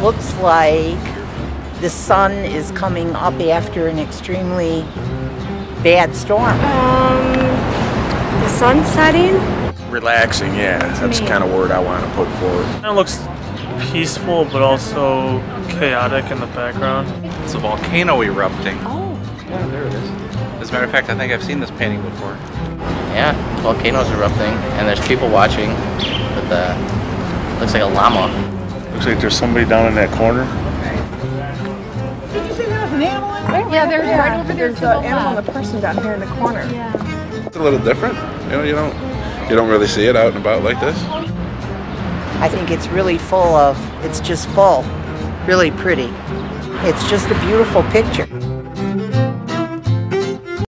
looks like the sun is coming up after an extremely bad storm. Um, the sun setting. Relaxing, yeah. That's the kind of word I want to put forward. It looks peaceful, but also chaotic in the background. It's a volcano erupting. Oh. Yeah, there it is. As a matter of fact, I think I've seen this painting before. Yeah, volcanoes erupting, and there's people watching. With the looks like a llama. Looks like there's somebody down in that corner. Yeah, there's right over there. There's an animal and a person down here in the corner. It's a little different. You know, you don't you don't really see it out and about like this. I think it's really full of, it's just full, really pretty. It's just a beautiful picture.